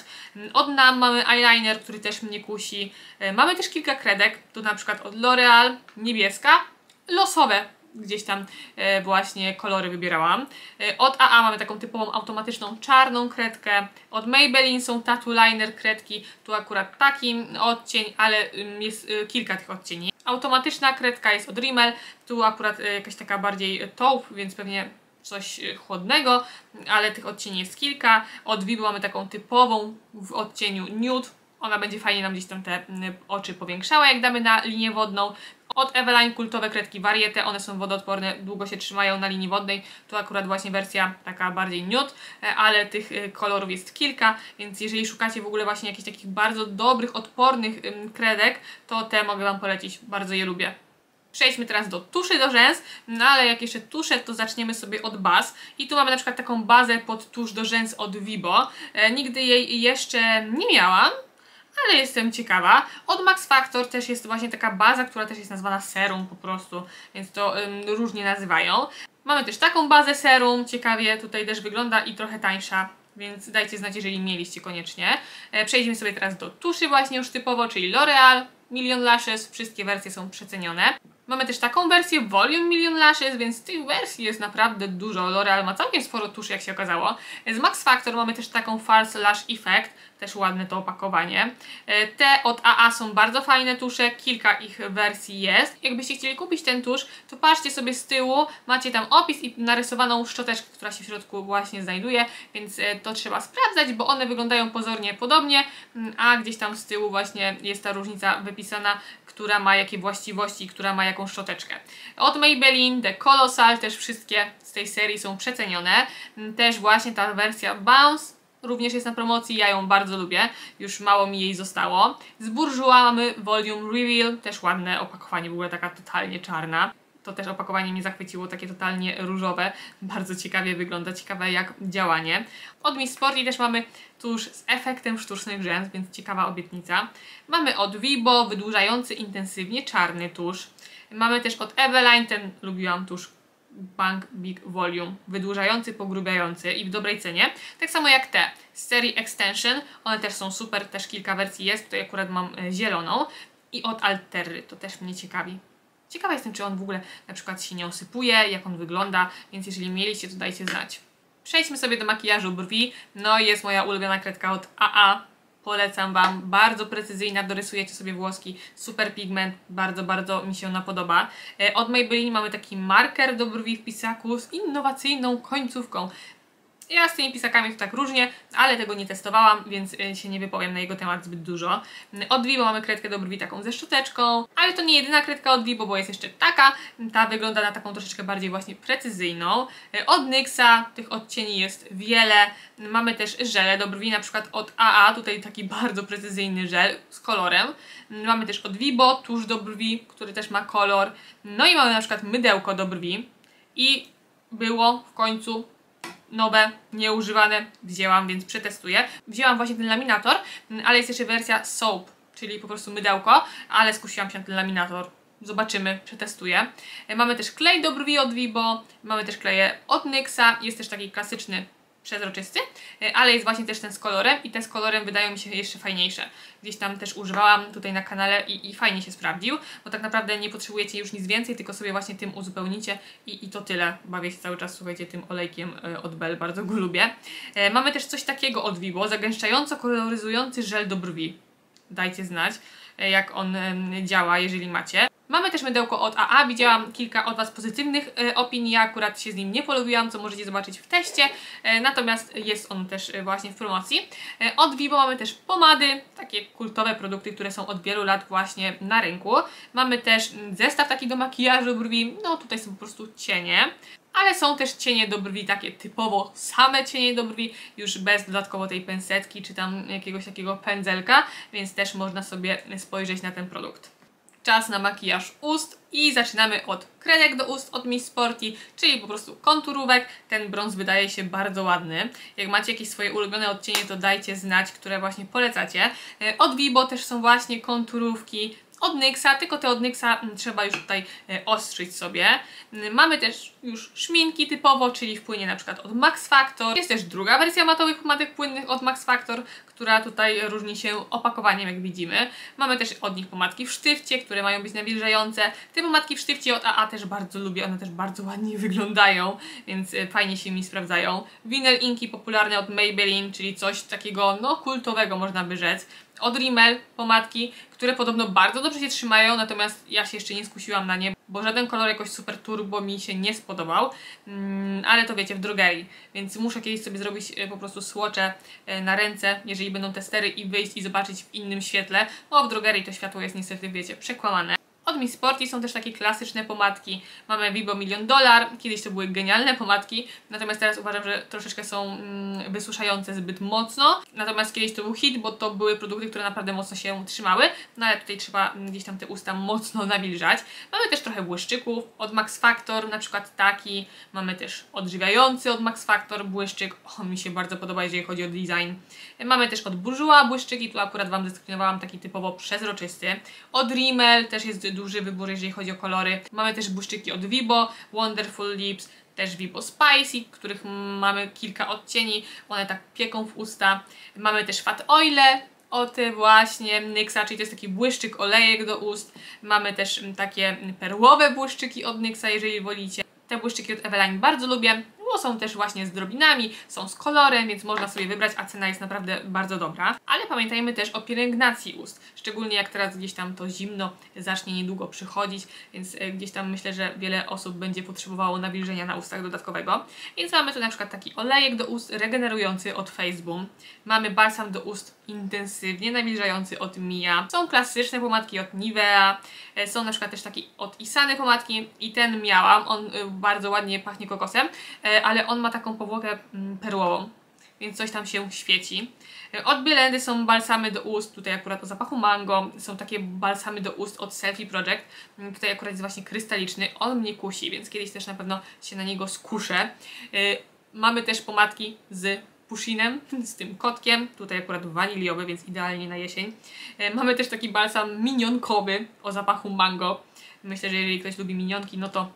Od NAM mamy eyeliner, który też mnie kusi. E, mamy też kilka kredek, tu na przykład od L'Oreal, niebieska, losowe gdzieś tam e, właśnie kolory wybierałam. E, od AA mamy taką typową automatyczną czarną kredkę. Od Maybelline są tattoo liner kredki. Tu akurat taki odcień, ale jest e, kilka tych odcieni. Automatyczna kredka jest od Rimmel. Tu akurat jakaś taka bardziej taupe, więc pewnie coś chłodnego, ale tych odcieni jest kilka. Od Vibu mamy taką typową w odcieniu nude. Ona będzie fajnie nam gdzieś tam te oczy powiększała, jak damy na linię wodną. Od Eveline kultowe kredki Variete, one są wodoodporne, długo się trzymają na linii wodnej. Tu akurat właśnie wersja taka bardziej nude, e, ale tych e, kolorów jest kilka, więc jeżeli szukacie w ogóle właśnie jakichś takich bardzo dobrych, odpornych kredek, to te mogę Wam polecić, bardzo je lubię. Przejdźmy teraz do tuszy do rzęs, no ale jak jeszcze tusze, to zaczniemy sobie od baz. I tu mamy na przykład taką bazę pod tusz do rzęs od Vibo. E, nigdy jej jeszcze nie miałam, ale jestem ciekawa. Od Max Factor też jest właśnie taka baza, która też jest nazwana serum po prostu, więc to ym, różnie nazywają. Mamy też taką bazę serum, ciekawie tutaj też wygląda i trochę tańsza, więc dajcie znać, jeżeli mieliście koniecznie. E, przejdziemy sobie teraz do tuszy właśnie już typowo, czyli L'Oreal, Million Lashes, wszystkie wersje są przecenione. Mamy też taką wersję Volume Million Lashes, więc tych wersji jest naprawdę dużo. L'Oreal ma całkiem sporo tuszy, jak się okazało. Z Max Factor mamy też taką False Lash Effect, też ładne to opakowanie. E, te od AA są bardzo fajne tusze, kilka ich wersji jest. Jakbyście chcieli kupić ten tusz, to patrzcie sobie z tyłu, macie tam opis i narysowaną szczoteczkę, która się w środku właśnie znajduje, więc e, to trzeba sprawdzać, bo one wyglądają pozornie podobnie, mm, a gdzieś tam z tyłu właśnie jest ta różnica wypisana, która ma jakie właściwości, która ma jaką szczoteczkę. Od Maybelline, The Colossal, też wszystkie z tej serii są przecenione. Też właśnie ta wersja Bounce również jest na promocji, ja ją bardzo lubię, już mało mi jej zostało. Z Bourjois mamy Volume Reveal, też ładne opakowanie, w ogóle taka totalnie czarna. To też opakowanie mnie zachwyciło, takie totalnie różowe. Bardzo ciekawie wygląda, ciekawe jak działanie. Od Miss Sporty też mamy tusz z efektem sztucznych rzęs, więc ciekawa obietnica. Mamy od Vibo wydłużający intensywnie czarny tusz. Mamy też od Eveline, ten lubiłam tusz Bank Big Volume, wydłużający, pogrubiający i w dobrej cenie. Tak samo jak te z serii Extension, one też są super, też kilka wersji jest, tutaj akurat mam e, zieloną. I od Alterry, to też mnie ciekawi. Ciekawa jestem, czy on w ogóle na przykład się nie osypuje, jak on wygląda, więc jeżeli mieliście, to dajcie znać. Przejdźmy sobie do makijażu brwi. No jest moja ulubiona kredka od AA. Polecam Wam, bardzo precyzyjna, dorysujecie sobie włoski, super pigment, bardzo, bardzo mi się ona podoba. E, Od Maybelline mamy taki marker do brwi w pisaku z innowacyjną końcówką. Ja z tymi pisakami to tak różnie, ale tego nie testowałam, więc y, się nie wypowiem na jego temat zbyt dużo. Od Vivo mamy kredkę do brwi taką ze szczoteczką, ale to nie jedyna kredka od Vivo, bo jest jeszcze taka. Ta wygląda na taką troszeczkę bardziej właśnie precyzyjną. Y, Od NYXa tych odcieni jest wiele. Mamy też żele do brwi, na przykład od AA, tutaj taki bardzo precyzyjny żel z kolorem. Mamy też od Vibo tusz do brwi, który też ma kolor. No i mamy na przykład mydełko do brwi. I było w końcu nowe, nieużywane wzięłam, więc przetestuję. Wzięłam właśnie ten laminator, ale jest jeszcze wersja soap, czyli po prostu mydełko, ale skusiłam się na ten laminator. Zobaczymy, przetestuję. E, Mamy też klej do brwi od Vibo, mamy też kleje od NYXa, jest też taki klasyczny przezroczysty, e, ale jest właśnie też ten z kolorem i te z kolorem wydają mi się jeszcze fajniejsze. Gdzieś tam też używałam tutaj na kanale i, i fajnie się sprawdził, bo tak naprawdę nie potrzebujecie już nic więcej, tylko sobie właśnie tym uzupełnicie i, i to tyle. Bawię się cały czas, słuchajcie, tym olejkiem e, od Bell, bardzo go lubię. E, Mamy też coś takiego od Vivo, zagęszczająco koloryzujący żel do brwi. Dajcie znać, jak on działa, jeżeli macie. Mamy też mydełko od AA. Widziałam kilka od Was pozytywnych e, opinii. Ja akurat się z nim nie polubiłam, co możecie zobaczyć w teście. E, natomiast jest on też e, właśnie w promocji. Od Vivo mamy też pomady, takie kultowe produkty, które są od wielu lat właśnie na rynku. Mamy też zestaw taki do makijażu brwi. No tutaj są po prostu cienie. Ale są też cienie do brwi, takie typowo same cienie do brwi, już bez dodatkowo tej pensetki czy tam jakiegoś takiego pędzelka, więc też można sobie spojrzeć na ten produkt czas na makijaż ust i zaczynamy od kredek do ust od Miss Sporty, czyli po prostu konturówek. Ten brąz wydaje się bardzo ładny. Jak macie jakieś swoje ulubione odcienie, to dajcie znać, które właśnie polecacie. E, Od Vibo też są właśnie konturówki od NYXa, tylko te od NYXa mm, trzeba już tutaj e, ostrzyć sobie. Mm, Mamy też już szminki typowo, czyli w płynie na przykład od Max Factor. Jest też druga wersja matowych pomadek płynnych od Max Factor, która tutaj różni się opakowaniem, jak widzimy. Mamy też od nich pomadki w sztywcie, które mają być nawilżające. Te pomadki w sztywcie od AA też bardzo lubię, one też bardzo ładnie wyglądają, więc e, fajnie się mi sprawdzają. Vinyl inki popularne od Maybelline, czyli coś takiego no kultowego można by rzec od Rimmel pomadki, które podobno bardzo dobrze się trzymają, natomiast ja się jeszcze nie skusiłam na nie, bo żaden kolor jakoś super turbo mi się nie spodobał, mm, ale to wiecie, w drogerii, więc muszę kiedyś sobie zrobić e, po prostu słocze e, na ręce, jeżeli będą testery i wyjść i zobaczyć w innym świetle, bo w drogerii to światło jest niestety, wiecie, przekłamane. Od Miss Sporty są też takie klasyczne pomadki. Mamy Vibo Milion Dolar, kiedyś to były genialne pomadki, natomiast teraz uważam, że troszeczkę są mm, wysuszające zbyt mocno. Natomiast kiedyś to był hit, bo to były produkty, które naprawdę mocno się trzymały, no ale tutaj trzeba mm, gdzieś tam te usta mocno nawilżać. Mamy też trochę błyszczyków od Max Factor, na przykład taki. Mamy też odżywiający od Max Factor błyszczyk. On mi się bardzo podoba, jeżeli chodzi o design. Mamy też od Bourjois błyszczyki, tu akurat Wam zdesklinowałam taki typowo przezroczysty. Od Rimmel też jest duży wybór, jeżeli chodzi o kolory. Mamy też błyszczyki od Vibo, Wonderful Lips, też Vibo Spicy, których mamy kilka odcieni, one tak pieką w usta. Mamy też Fat Oile od właśnie NYXa, czyli to jest taki błyszczyk, olejek do ust. Mamy też mm, takie perłowe błyszczyki od NYXa, jeżeli wolicie. Te błyszczyki od Eveline bardzo lubię, bo są też właśnie z drobinami, są z kolorem, więc można sobie wybrać, a cena jest naprawdę bardzo dobra. Ale pamiętajmy też o pielęgnacji ust, szczególnie jak teraz gdzieś tam to zimno zacznie niedługo przychodzić, więc e, gdzieś tam myślę, że wiele osób będzie potrzebowało nawilżenia na ustach dodatkowego. Więc mamy tu na przykład taki olejek do ust regenerujący od Faceboom. Mamy balsam do ust intensywnie nawilżający od Mia. Są klasyczne pomadki od Nivea, e, są na przykład też taki od Isany pomadki i ten miałam, on y, bardzo ładnie pachnie kokosem, e, ale on ma taką powłokę mm, perłową. więc coś tam się świeci. Od Bielendy są balsamy do ust, tutaj akurat o zapachu mango, są takie balsamy do ust od Selfie Project, tutaj akurat jest właśnie krystaliczny, on mnie kusi, więc kiedyś też na pewno się na niego skuszę. Y, mamy też pomadki z pushinem, z tym kotkiem, tutaj akurat waniliowy, więc idealnie na jesień. Y, mamy też taki balsam minionkowy o zapachu mango. Myślę, że jeżeli ktoś lubi minionki, no to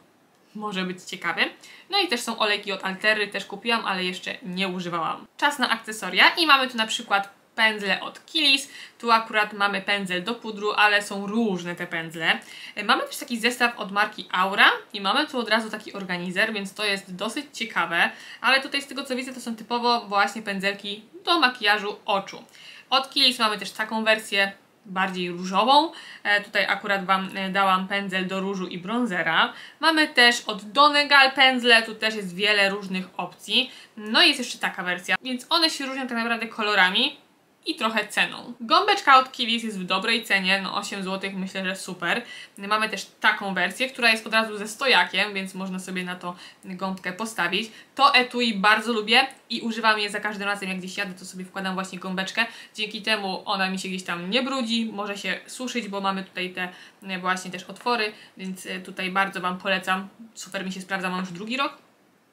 może być ciekawy. No i też są olejki od Altery, też kupiłam, ale jeszcze nie używałam. Czas na akcesoria i mamy tu na przykład pędzle od Kilis. Tu akurat mamy pędzel do pudru, ale są różne te pędzle. E, mamy też taki zestaw od marki Aura i mamy tu od razu taki organizer, więc to jest dosyć ciekawe, ale tutaj z tego co widzę to są typowo właśnie pędzelki do makijażu oczu. Od Kilis mamy też taką wersję, bardziej różową. E, tutaj akurat Wam e, dałam pędzel do różu i bronzera. Mamy też od Donegal pędzle, tu też jest wiele różnych opcji. No i jest jeszcze taka wersja, więc one się różnią tak naprawdę kolorami i trochę ceną. Gąbeczka od Kilis jest w dobrej cenie, no 8 zł myślę, że super. Mamy też taką wersję, która jest od razu ze stojakiem, więc można sobie na to gąbkę postawić. To etui bardzo lubię i używam je za każdym razem, jak gdzieś jadę, to sobie wkładam właśnie gąbeczkę. Dzięki temu ona mi się gdzieś tam nie brudzi, może się suszyć, bo mamy tutaj te e, właśnie też otwory, więc e, tutaj bardzo Wam polecam. Super mi się sprawdza, mam już drugi rok,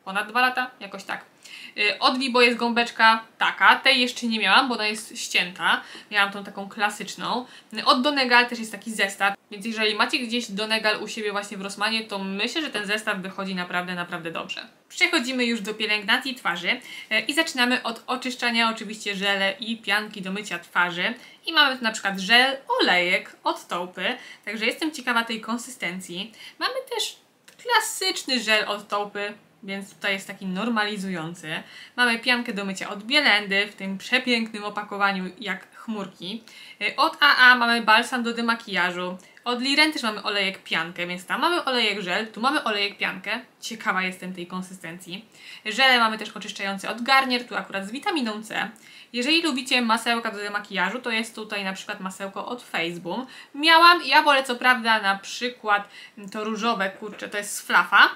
ponad dwa lata, jakoś tak. Y, od Vibo jest gąbeczka taka, tej jeszcze nie miałam, bo ona jest ścięta. Miałam tą taką klasyczną. Y, od Donegal też jest taki zestaw, więc jeżeli macie gdzieś Donegal u siebie właśnie w Rosmanie, to myślę, że ten zestaw wychodzi naprawdę, naprawdę dobrze. Przechodzimy już do pielęgnacji twarzy y, i zaczynamy od oczyszczania oczywiście żele i pianki do mycia twarzy. I mamy tu na przykład żel, olejek od Taupy, także jestem ciekawa tej konsystencji. Mamy też klasyczny żel od Taupy, więc tutaj jest taki normalizujący. Mamy piankę do mycia od Bielendy w tym przepięknym opakowaniu jak chmurki. Y, od AA mamy balsam do demakijażu. Od Liren też mamy olejek piankę, więc tam mamy olejek żel, tu mamy olejek piankę. Ciekawa jestem tej konsystencji. Żele mamy też oczyszczający od Garnier, tu akurat z witaminą C. Jeżeli lubicie masełka do demakijażu, to jest tutaj na przykład masełko od Facebook. Miałam, ja wolę co prawda na przykład to różowe, kurczę, to jest z flafa,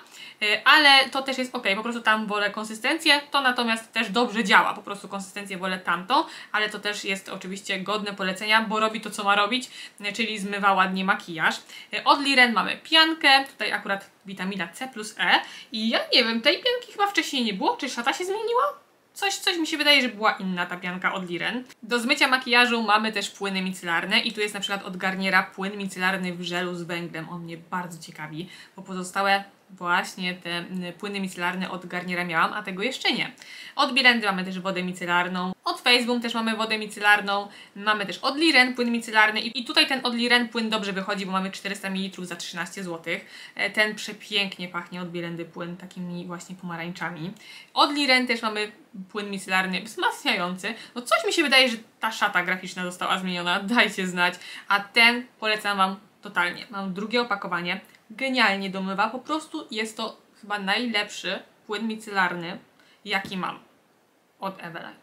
y, ale to też jest ok, po prostu tam wolę konsystencję, to natomiast też dobrze działa, po prostu konsystencję wolę tamtą, ale to też jest oczywiście godne polecenia, bo robi to co ma robić, y, czyli zmywa ładnie makijaż. Y, od Liren mamy piankę, tutaj akurat witamina C plus E i ja nie wiem, tej pianki chyba wcześniej nie było, czy szata się zmieniła? Coś, coś mi się wydaje, że była inna ta pianka od Liren. Do zmycia makijażu mamy też płyny micelarne i tu jest na przykład od Garniera płyn micelarny w żelu z węglem. On mnie bardzo ciekawi, bo pozostałe właśnie te płyny micelarne od Garniera miałam, a tego jeszcze nie. Od Bielendy mamy też wodę micelarną, od Facebook też mamy wodę micelarną, mamy też od Liren płyn micelarny i tutaj ten od Liren płyn dobrze wychodzi, bo mamy 400 ml za 13 zł. E, ten przepięknie pachnie od Bielendy płyn takimi właśnie pomarańczami. Od Liren też mamy płyn micelarny wzmacniający. No coś mi się wydaje, że ta szata graficzna została zmieniona, dajcie znać. A ten polecam Wam totalnie. Mam drugie opakowanie, genialnie domywa, po prostu jest to chyba najlepszy płyn micelarny, jaki mam od Eveline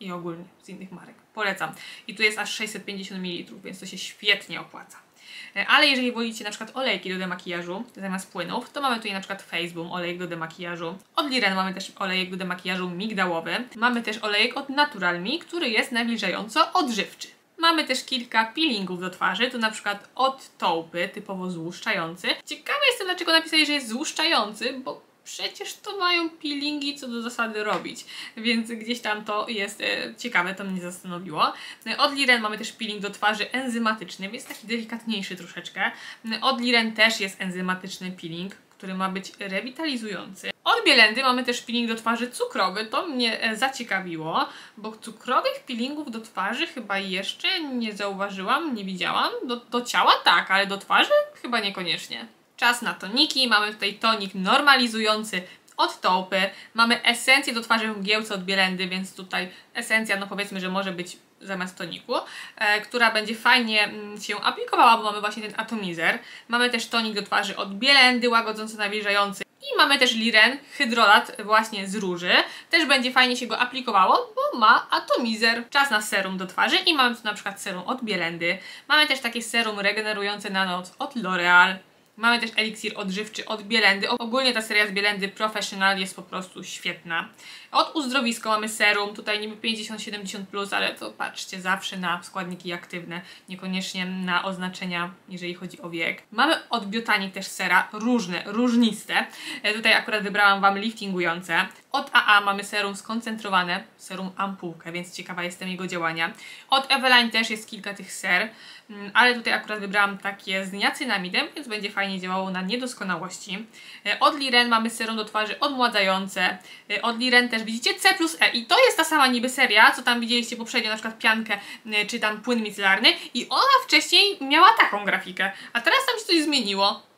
i ogólnie z innych marek. Polecam. I tu jest aż 650 ml, więc to się świetnie opłaca. E, ale jeżeli wolicie na przykład olejki do demakijażu zamiast płynów, to mamy tutaj na przykład Facebook, olejek do demakijażu. Od Liren mamy też olejek do demakijażu migdałowy. Mamy też olejek od Natural Me, który jest nawilżająco odżywczy. Mamy też kilka peelingów do twarzy, tu na przykład od Taupy, typowo złuszczający. Ciekawe jestem, dlaczego napisali, że jest złuszczający, bo przecież to mają peelingi co do zasady robić, więc gdzieś tam to jest e, ciekawe, to mnie zastanowiło. Od Liren mamy też peeling do twarzy enzymatyczny, więc taki delikatniejszy troszeczkę. Od Liren też jest enzymatyczny peeling, który ma być rewitalizujący. Od Bielendy mamy też peeling do twarzy cukrowy, to mnie e, zaciekawiło, bo cukrowych peelingów do twarzy chyba jeszcze nie zauważyłam, nie widziałam. Do, do ciała tak, ale do twarzy chyba niekoniecznie. Czas na toniki. Mamy tutaj tonik normalizujący od Taupy. Mamy esencję do twarzy w mgiełce od Bielendy, więc tutaj esencja, no powiedzmy, że może być zamiast toniku, e, która będzie fajnie mm, się aplikowała, bo mamy właśnie ten atomizer. Mamy też tonik do twarzy od Bielendy, łagodzący, nawilżający. I mamy też Liren, hydrolat właśnie z róży. Też będzie fajnie się go aplikowało, bo ma atomizer. Czas na serum do twarzy i mamy tu na przykład serum od Bielendy. Mamy też takie serum regenerujące na noc od L'Oreal. Mamy też eliksir odżywczy od Bielendy. Ogólnie ta seria z Bielendy Professional jest po prostu świetna. Od uzdrowisko mamy serum, tutaj niby 50-70+, plus, ale to patrzcie zawsze na składniki aktywne, niekoniecznie na oznaczenia, jeżeli chodzi o wiek. Mamy od Biotanik też sera, różne, różniste. E, tutaj akurat wybrałam Wam liftingujące. Od AA mamy serum skoncentrowane, serum ampułkę, więc ciekawa jestem jego działania. Od Eveline też jest kilka tych ser, mm, ale tutaj akurat wybrałam takie z niacynamidem, więc będzie fajnie działało na niedoskonałości. E, od Liren mamy serum do twarzy odmładzające. E, od Liren też widzicie C plus E i to jest ta sama niby seria, co tam widzieliście poprzednio, na przykład piankę e, czy tam płyn micelarny i ona wcześniej miała taką grafikę, a teraz tam się coś zmieniło.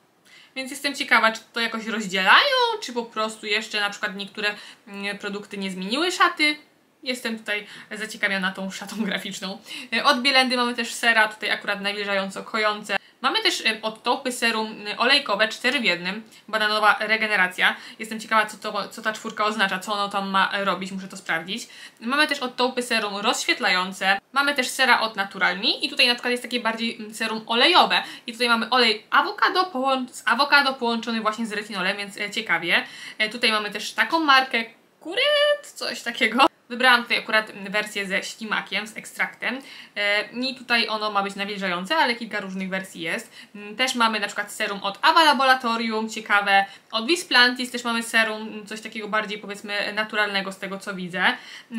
Więc jestem ciekawa, czy to jakoś rozdzielają, czy po prostu jeszcze na przykład niektóre mm, produkty nie zmieniły szaty. Jestem tutaj zaciekawiona tą szatą graficzną. E, od Bielendy mamy też sera, tutaj akurat nawilżająco kojące. Mamy też e, od Taupy serum e, olejkowe 4 w 1, bananowa regeneracja. Jestem ciekawa, co, to, co ta czwórka oznacza, co ono tam ma robić, muszę to sprawdzić. Mamy też od Taupy serum rozświetlające. Mamy też sera od Naturalni i tutaj na przykład jest takie bardziej serum olejowe. I tutaj mamy olej awokado z awokado połączony właśnie z retinolem, więc ciekawie. Tutaj mamy też taką markę, kuryt, coś takiego. Wybrałam tutaj akurat wersję ze ślimakiem, z ekstraktem. E, I tutaj ono ma być nawilżające, ale kilka różnych wersji jest. Mm, też mamy na przykład serum od Ava Laboratorium, ciekawe. Od Visplantis też mamy serum, coś takiego bardziej powiedzmy naturalnego z tego co widzę.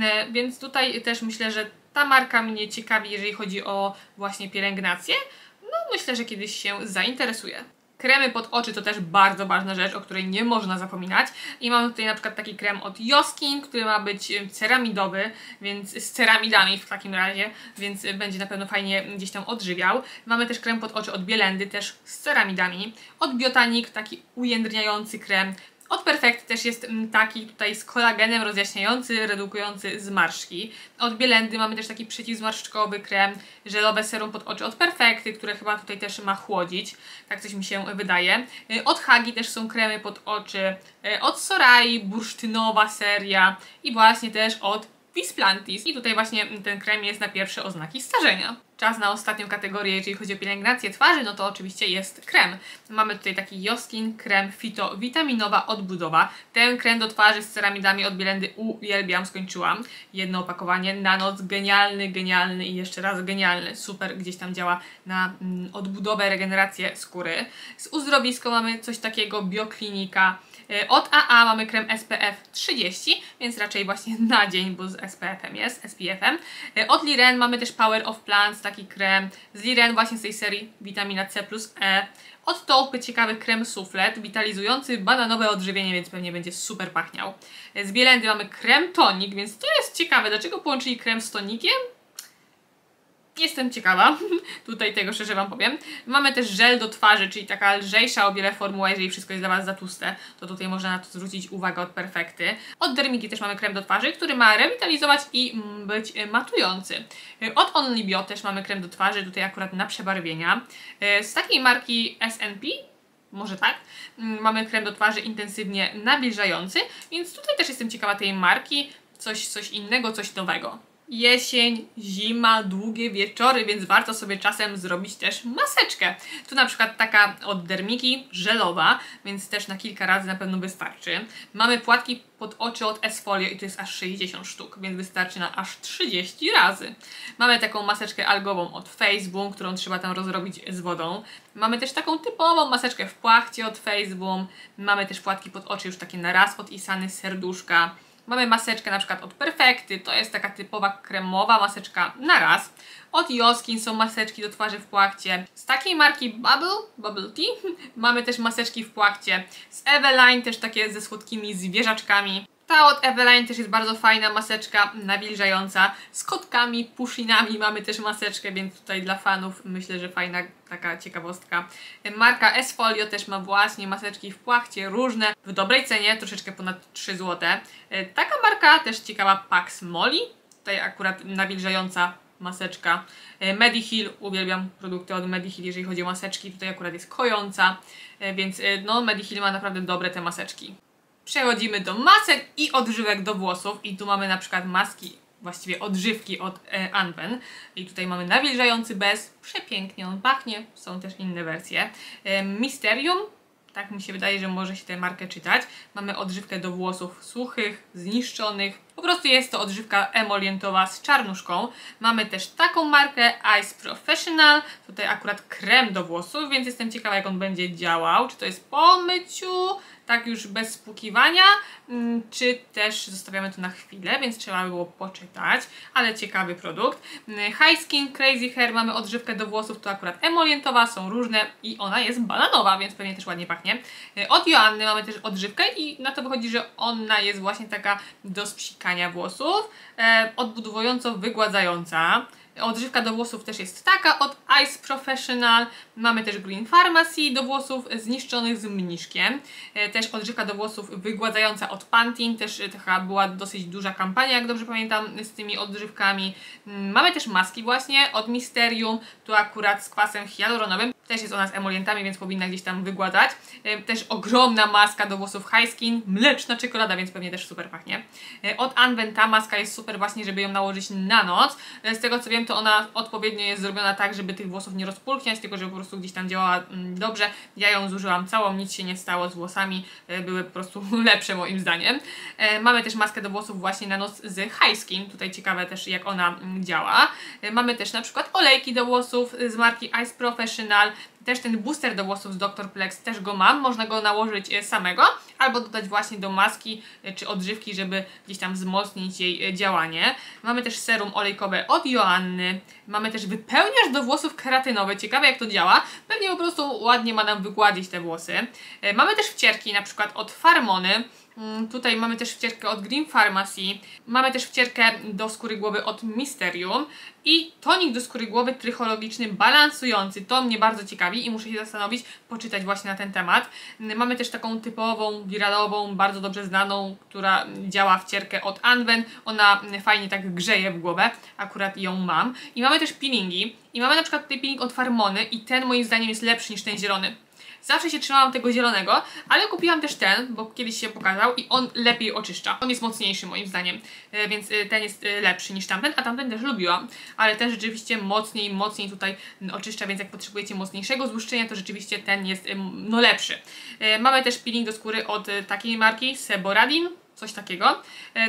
E, więc tutaj też myślę, że ta marka mnie ciekawi, jeżeli chodzi o właśnie pielęgnację. No myślę, że kiedyś się zainteresuję. Kremy pod oczy to też bardzo ważna rzecz, o której nie można zapominać. I mamy tutaj na przykład taki krem od Joskin, który ma być ceramidowy, więc z ceramidami w takim razie, więc będzie na pewno fajnie gdzieś tam odżywiał. Mamy też krem pod oczy od Bielendy, też z ceramidami. Od Biotanik taki ujędrniający krem od Perfect też jest mm, taki tutaj z kolagenem rozjaśniający, redukujący zmarszczki. Od Bielendy mamy też taki przeciwzmarszczkowy krem, żelowe serum pod oczy od Perfecty, które chyba tutaj też ma chłodzić. Tak coś mi się wydaje. Y, od Hagi też są kremy pod oczy. Y, od Sorai bursztynowa seria i właśnie też od Visplantis. I tutaj właśnie ten krem jest na pierwsze oznaki starzenia. Czas na ostatnią kategorię, jeżeli chodzi o pielęgnację twarzy, no to oczywiście jest krem. Mamy tutaj taki Joskin krem Fito Witaminowa Odbudowa. Ten krem do twarzy z ceramidami od Bielendy uwielbiam, skończyłam. Jedno opakowanie na noc, genialny, genialny i jeszcze raz genialny. Super, gdzieś tam działa na mm, odbudowę, regenerację skóry. Z uzdrowisko mamy coś takiego Bioklinika od AA mamy krem SPF 30, więc raczej właśnie na dzień, bo z SPF-em jest, SPF-em. E, od Liren mamy też Power of Plants, taki krem. Z Liren właśnie z tej serii witamina C plus E. Od Taupy ciekawy krem suflet, witalizujący bananowe odżywienie, więc pewnie będzie super pachniał. E, z Bielendy mamy krem tonik, więc to jest ciekawe, dlaczego połączyli krem z tonikiem? Jestem ciekawa, tutaj tego szczerze Wam powiem. Mamy też żel do twarzy, czyli taka lżejsza o wiele formuła, jeżeli wszystko jest dla Was za tłuste, to tutaj można na to zwrócić uwagę od Perfekty. Od Dermiki też mamy krem do twarzy, który ma rewitalizować i mm, być matujący. Od Only Bio też mamy krem do twarzy, tutaj akurat na przebarwienia. Z takiej marki SNP może tak. Mm, mamy krem do twarzy intensywnie nawilżający, więc tutaj też jestem ciekawa tej marki. Coś, coś innego, coś nowego jesień, zima, długie wieczory, więc warto sobie czasem zrobić też maseczkę. Tu na przykład taka od Dermiki, żelowa, więc też na kilka razy na pewno wystarczy. Mamy płatki pod oczy od Esfolio i to jest aż 60 sztuk, więc wystarczy na aż 30 razy. Mamy taką maseczkę algową od Facebook, którą trzeba tam rozrobić z wodą. Mamy też taką typową maseczkę w płachcie od Facebook. Mamy też płatki pod oczy już takie na raz od Isany Serduszka. Mamy maseczkę na przykład od Perfekty, to jest taka typowa kremowa maseczka na raz. Od Joskin są maseczki do twarzy w płachcie. Z takiej marki Bubble, Bubble Tea, mamy też maseczki w płachcie. Z Eveline też takie ze słodkimi zwierzaczkami. Ta od Eveline też jest bardzo fajna maseczka nawilżająca. Z kotkami, puszynami mamy też maseczkę, więc tutaj dla fanów myślę, że fajna taka ciekawostka. Marka S-Folio też ma właśnie maseczki w płachcie, różne, w dobrej cenie, troszeczkę ponad 3 zł. Taka marka też ciekawa Pax Molly, tutaj akurat nawilżająca maseczka. Mediheal, uwielbiam produkty od Mediheal, jeżeli chodzi o maseczki, tutaj akurat jest kojąca, więc no Mediheal ma naprawdę dobre te maseczki. Przechodzimy do masek i odżywek do włosów i tu mamy na przykład maski właściwie odżywki od e, Anwen. I tutaj mamy nawilżający bez, przepięknie on pachnie, są też inne wersje. E, Mysterium, tak mi się wydaje, że może się tę markę czytać. Mamy odżywkę do włosów suchych, zniszczonych. Po prostu jest to odżywka emolientowa z czarnuszką. Mamy też taką markę Ice Professional. Tutaj akurat krem do włosów, więc jestem ciekawa jak on będzie działał. Czy to jest po myciu, tak już bez spłukiwania, mm, czy też zostawiamy to na chwilę, więc trzeba by było poczytać, ale ciekawy produkt. Mm, High Skin Crazy Hair mamy odżywkę do włosów, to akurat emolientowa, są różne i ona jest bananowa, więc pewnie też ładnie pachnie. Y, Od Joanny mamy też odżywkę i na to wychodzi, że ona jest właśnie taka do spsikania włosów, e, odbudowująco wygładzająca. Odżywka do włosów też jest taka od Ice Professional. Mamy też Green Pharmacy do włosów zniszczonych z mniszkiem. E, Też odżywka do włosów wygładzająca od Pantene. Też e, taka była dosyć duża kampania, jak dobrze pamiętam, z tymi odżywkami. Mm, Mamy też maski właśnie od Mysterium. Tu akurat z kwasem hialuronowym. Też jest ona z emolientami, więc powinna gdzieś tam wygładzać. E, Też ogromna maska do włosów High Skin. Mleczna czekolada, więc pewnie też super pachnie. Od Anwen ta maska jest super właśnie, żeby ją nałożyć na noc. Z tego co wiem, to ona odpowiednio jest zrobiona tak, żeby tych włosów nie rozpulchniać, tylko żeby po prostu gdzieś tam działała mm, dobrze. Ja ją zużyłam całą, nic się nie stało z włosami, e, były po prostu lepsze moim zdaniem. E, Mamy też maskę do włosów właśnie na noc z High Skin, tutaj ciekawe też jak ona mm, działa. E, Mamy też na przykład olejki do włosów z marki Ice Professional, też ten booster do włosów z Dr. Plex też go mam, można go nałożyć e, samego albo dodać właśnie do maski e, czy odżywki, żeby gdzieś tam wzmocnić jej e, działanie. Mamy też serum olejkowe od Joanny, mamy też wypełniacz do włosów keratynowy, ciekawe jak to działa, pewnie po prostu ładnie ma nam wygładzić te włosy. Mamy też wcierki na przykład od Farmony, Tutaj mamy też wcierkę od Green Pharmacy, mamy też wcierkę do skóry głowy od Mysterium i tonik do skóry głowy trychologiczny balansujący. To mnie bardzo ciekawi i muszę się zastanowić, poczytać właśnie na ten temat. Mm, Mamy też taką typową, wiralową, bardzo dobrze znaną, która działa wcierkę od Anwen. Ona mm, fajnie tak grzeje w głowę, akurat ją mam. I mamy też peelingi i mamy na przykład tutaj peeling od Farmony i ten moim zdaniem jest lepszy niż ten zielony. Zawsze się trzymałam tego zielonego, ale kupiłam też ten, bo kiedyś się pokazał i on lepiej oczyszcza. On jest mocniejszy moim zdaniem, e, więc e, ten jest e, lepszy niż tamten, a tamten też lubiłam, ale ten rzeczywiście mocniej, mocniej tutaj oczyszcza, więc jak potrzebujecie mocniejszego złuszczenia, to rzeczywiście ten jest no lepszy. Mamy też peeling do skóry od takiej marki Seboradin, coś takiego.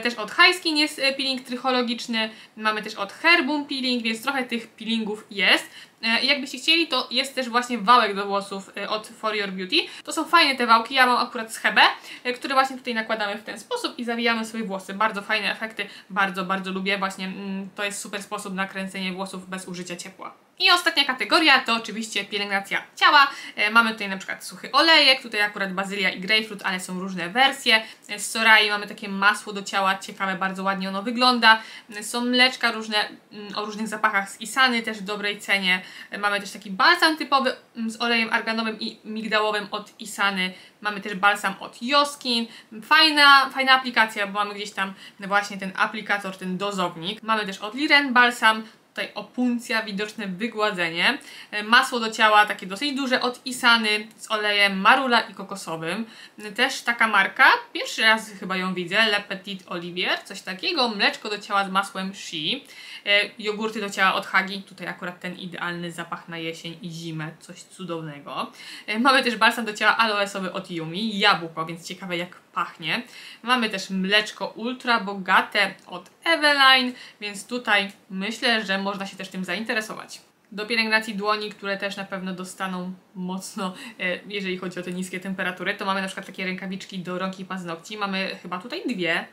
Też od High Skin jest peeling trychologiczny, mamy też od Herbum peeling, więc trochę tych peelingów jest. E, I jakbyście chcieli, to jest też właśnie wałek do włosów e, od For Your Beauty. To są fajne te wałki, ja mam akurat z Hebe, e, które właśnie tutaj nakładamy w ten sposób i zawijamy sobie włosy. Bardzo fajne efekty, bardzo, bardzo lubię. Właśnie mm, to jest super sposób na kręcenie włosów bez użycia ciepła. I ostatnia kategoria to oczywiście pielęgnacja ciała. E, mamy tutaj na przykład suchy olejek, tutaj akurat bazylia i grapefruit, ale są różne wersje. E, Z Sorai mamy takie masło do ciała, ciekawe, bardzo ładnie ono wygląda. E, Są mleczka różne mm, o różnych zapachach z Isany, też w dobrej cenie. Mamy też taki balsam typowy mm, z olejem arganowym i migdałowym od Isany. Mamy też balsam od Joskin. Fajna, fajna aplikacja, bo mamy gdzieś tam właśnie ten aplikator, ten dozownik. Mamy też od Liren balsam, tutaj opuncja, widoczne wygładzenie. E, Masło do ciała takie dosyć duże od Isany z olejem marula i kokosowym. E, Też taka marka, pierwszy raz chyba ją widzę, Le Petit Olivier, coś takiego. Mleczko do ciała z masłem Shi. E, Jogurty do ciała od Hagi, tutaj akurat ten idealny zapach na jesień i zimę, coś cudownego. E, Mamy też balsam do ciała aloesowy od Yumi, jabłko, więc ciekawe jak pachnie. Mamy też mleczko ultra bogate od Eveline, więc tutaj myślę, że można się też tym zainteresować. Do pielęgnacji dłoni, które też na pewno dostaną mocno, e, jeżeli chodzi o te niskie temperatury, to mamy na przykład takie rękawiczki do rąk i paznokci. Mamy chyba tutaj dwie.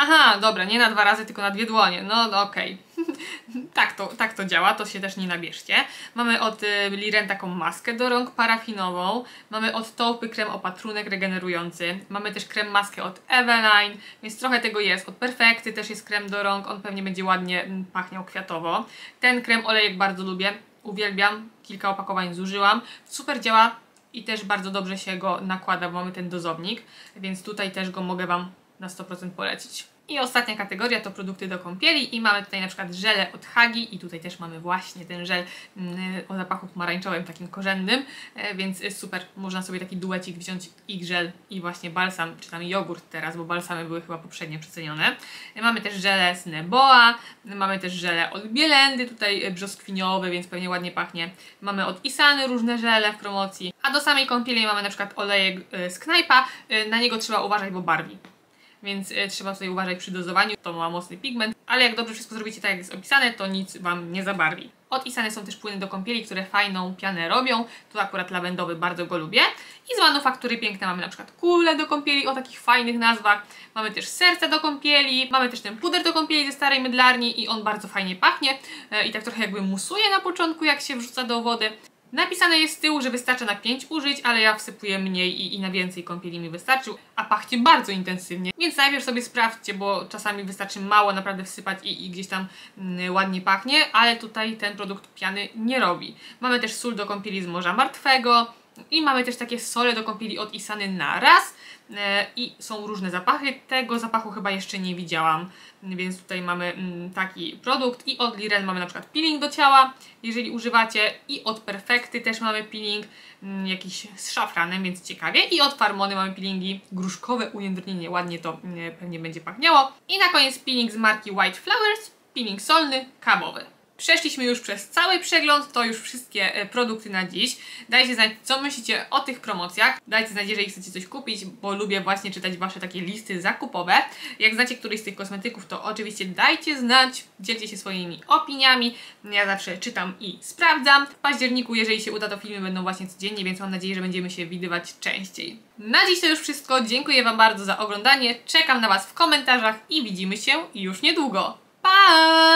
Aha, dobra, nie na dwa razy, tylko na dwie dłonie. No, no okej. tak, to, tak to działa, to się też nie nabierzcie. Mamy od y, Liren taką maskę do rąk parafinową. Mamy od Taupy krem opatrunek regenerujący. Mamy też krem maskę od Eveline, więc trochę tego jest. Od Perfekty też jest krem do rąk, on pewnie będzie ładnie pachniał kwiatowo. Ten krem olejek bardzo lubię, uwielbiam, kilka opakowań zużyłam. Super działa i też bardzo dobrze się go nakłada, bo mamy ten dozownik, więc tutaj też go mogę Wam na 100% polecić. I ostatnia kategoria to produkty do kąpieli i mamy tutaj na przykład żele od Hagi i tutaj też mamy właśnie ten żel mm, o zapachu pomarańczowym, takim korzennym, e, więc super, można sobie taki duecik wziąć i żel i właśnie balsam, czy tam jogurt teraz, bo balsamy były chyba poprzednio przecenione. E, Mamy też żele z Neboa, mamy też żele od Bielendy, tutaj e, brzoskwiniowe, więc pewnie ładnie pachnie. Mamy od Isany różne żele w promocji, a do samej kąpieli mamy na przykład olejek z knajpa, na niego trzeba uważać, bo barwi więc e, trzeba tutaj uważać przy dozowaniu. To ma mocny pigment, ale jak dobrze wszystko zrobicie tak jak jest opisane, to nic Wam nie zabarwi. Od Isany są też płyny do kąpieli, które fajną pianę robią. Tu akurat lawendowy, bardzo go lubię. I z manufaktury piękne mamy na przykład kule do kąpieli o takich fajnych nazwach. Mamy też serca do kąpieli, mamy też ten puder do kąpieli ze starej mydlarni i on bardzo fajnie pachnie. E, I tak trochę jakby musuje na początku, jak się wrzuca do wody. Napisane jest z tyłu, że wystarcza na 5 użyć, ale ja wsypuję mniej i, i na więcej kąpieli mi wystarczył, a pachnie bardzo intensywnie. Więc najpierw sobie sprawdźcie, bo czasami wystarczy mało naprawdę wsypać i, i gdzieś tam mm, ładnie pachnie, ale tutaj ten produkt piany nie robi. Mamy też sól do kąpieli z Morza Martwego i mamy też takie sole do kąpieli od Isany na raz e, i są różne zapachy. Tego zapachu chyba jeszcze nie widziałam, więc tutaj mamy mm, taki produkt i od Liren mamy na przykład peeling do ciała, jeżeli używacie. I od Perfekty też mamy peeling mm, jakiś z szafranem, więc ciekawie. I od Farmony mamy peelingi. Gruszkowe ujędrnienie, ładnie to mm, pewnie będzie pachniało. I na koniec peeling z marki White Flowers, peeling solny, kawowy. Przeszliśmy już przez cały przegląd, to już wszystkie e, produkty na dziś. Dajcie znać, co myślicie o tych promocjach. Dajcie znać, jeżeli chcecie coś kupić, bo lubię właśnie czytać Wasze takie listy zakupowe. Jak znacie któryś z tych kosmetyków, to oczywiście dajcie znać, dzielcie się swoimi opiniami. Ja zawsze czytam i sprawdzam. W październiku, jeżeli się uda, to filmy będą właśnie codziennie, więc mam nadzieję, że będziemy się widywać częściej. Na dziś to już wszystko. Dziękuję Wam bardzo za oglądanie. Czekam na Was w komentarzach i widzimy się już niedługo. Pa!